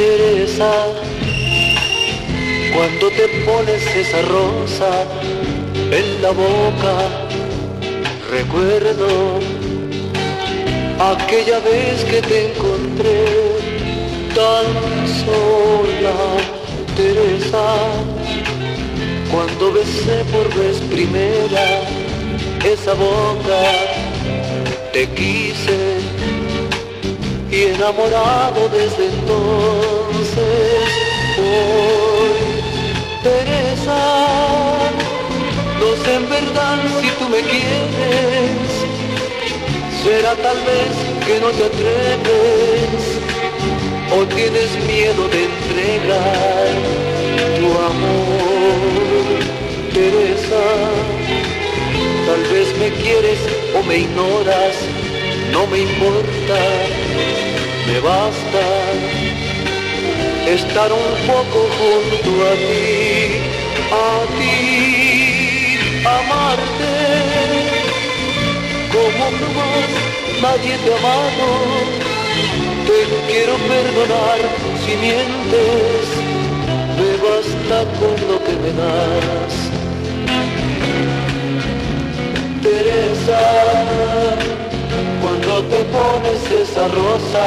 Teresa, cuando te pones esa rosa en la boca, recuerdo aquella vez que te encontré tan sola, Teresa, cuando besé por vez primera esa boca, te quise y enamorado desde entonces. En verdad si tú me quieres, será tal vez que no te atreves o tienes miedo de entregar tu amor, Teresa. Tal vez me quieres o me ignoras, no me importa, me basta estar un poco junto a ti, a ti, amarte, como jamás nadie te ha amado. Te quiero perdonar si mientes, me basta con lo que me das. Teresa, cuando te pones esa rosa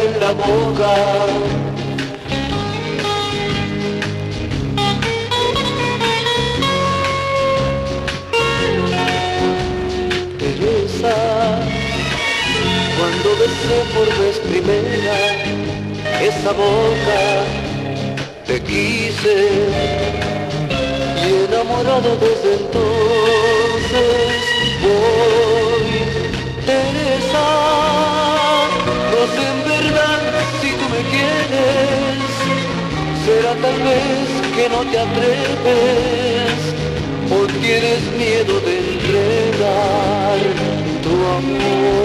en la boca. Besé por vez primera esa boca, te quise. Y enamorado desde entonces voy, Teresa, no sé en verdad si tú me quieres, será tal vez que no te atreves o tienes miedo de entregar tu amor,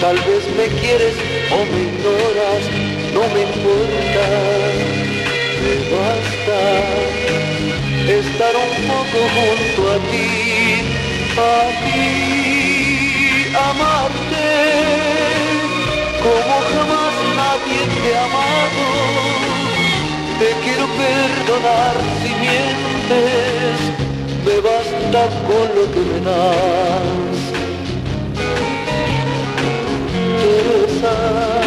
tal vez me quieres o me ignoras, no me importa me basta estar un poco junto a ti, a ti, amarte como jamás nadie te ha amado. Te quiero perdonar si mientes, me basta con lo que me das. Teresa,